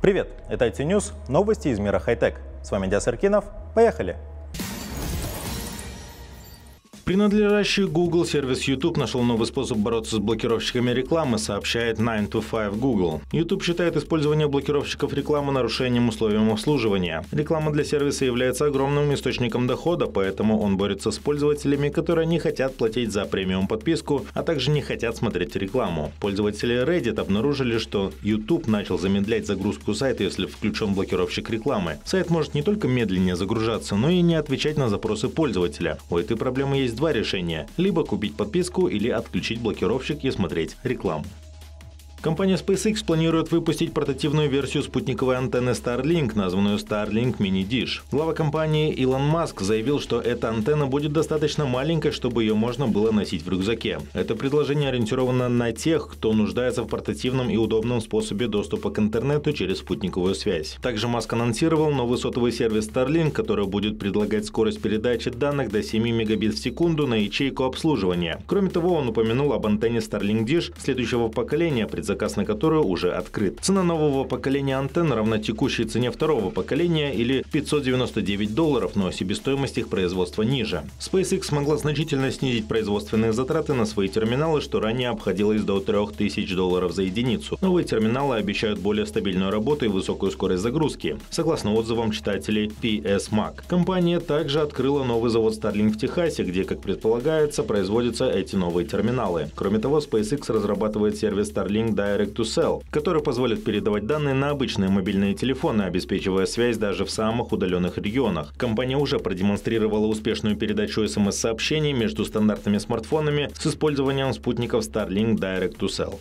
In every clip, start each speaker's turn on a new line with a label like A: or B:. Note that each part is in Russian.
A: Привет, это IT News, новости из мира хай-тек. С вами Диас Аркинов. Поехали!
B: Принадлежащий Google сервис YouTube нашел новый способ бороться с блокировщиками рекламы, сообщает 9 to 5 Google. YouTube считает использование блокировщиков рекламы нарушением условиям обслуживания. Реклама для сервиса является огромным источником дохода, поэтому он борется с пользователями, которые не хотят платить за премиум подписку, а также не хотят смотреть рекламу. Пользователи Reddit обнаружили, что YouTube начал замедлять загрузку сайта, если включен блокировщик рекламы. Сайт может не только медленнее загружаться, но и не отвечать на запросы пользователя. У этой проблемы есть два решения – либо купить подписку или отключить блокировщик и смотреть рекламу. Компания SpaceX планирует выпустить портативную версию спутниковой антенны Starlink, названную Starlink Mini Dish. Глава компании Илон Маск заявил, что эта антенна будет достаточно маленькой, чтобы ее можно было носить в рюкзаке. Это предложение ориентировано на тех, кто нуждается в портативном и удобном способе доступа к интернету через спутниковую связь. Также Маск анонсировал новый сотовый сервис Starlink, который будет предлагать скорость передачи данных до 7 мегабит в секунду на ячейку обслуживания. Кроме того, он упомянул об антенне Starlink Dish следующего поколения, заказ на которую уже открыт. Цена нового поколения антенн равна текущей цене второго поколения или 599 долларов, но себестоимость их производства ниже. SpaceX смогла значительно снизить производственные затраты на свои терминалы, что ранее обходилось до 3000 долларов за единицу. Новые терминалы обещают более стабильную работу и высокую скорость загрузки, согласно отзывам читателей PS Mac. Компания также открыла новый завод Starlink в Техасе, где, как предполагается, производятся эти новые терминалы. Кроме того, SpaceX разрабатывает сервис Starlink Direct to Cell, который позволит передавать данные на обычные мобильные телефоны, обеспечивая связь даже в самых удаленных регионах. Компания уже продемонстрировала успешную передачу смс-сообщений между стандартными смартфонами с использованием спутников Starlink Direct to Cell.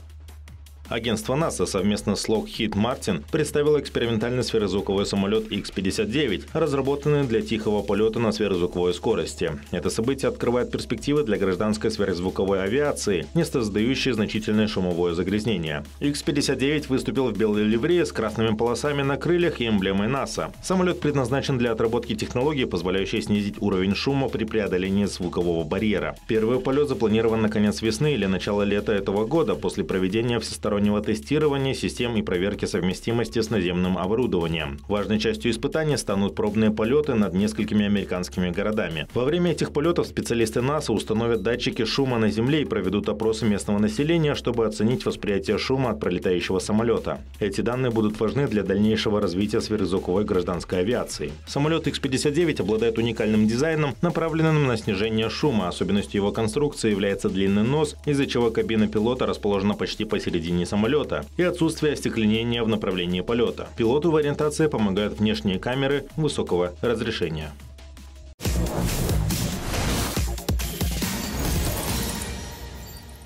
B: Агентство НАСА совместно с Lockheed Martin представило экспериментальный сверхзвуковой самолет X-59, разработанный для тихого полета на сверхзвуковой скорости. Это событие открывает перспективы для гражданской сверхзвуковой авиации, не создающей значительное шумовое загрязнение. X-59 выступил в белой ливрее с красными полосами на крыльях и эмблемой НАСА. Самолет предназначен для отработки технологии, позволяющей снизить уровень шума при преодолении звукового барьера. Первый полет запланирован на конец весны или начало лета этого года после проведения всестороннего всестороннего тестирования систем и проверки совместимости с наземным оборудованием. Важной частью испытания станут пробные полеты над несколькими американскими городами. Во время этих полетов специалисты НАСА установят датчики шума на Земле и проведут опросы местного населения, чтобы оценить восприятие шума от пролетающего самолета. Эти данные будут важны для дальнейшего развития сверхзвуковой гражданской авиации. Самолет X-59 обладает уникальным дизайном, направленным на снижение шума. Особенностью его конструкции является длинный нос, из-за чего кабина пилота расположена почти посередине самолета и отсутствие остекленения в направлении полета. Пилоту в ориентации помогают внешние камеры высокого разрешения.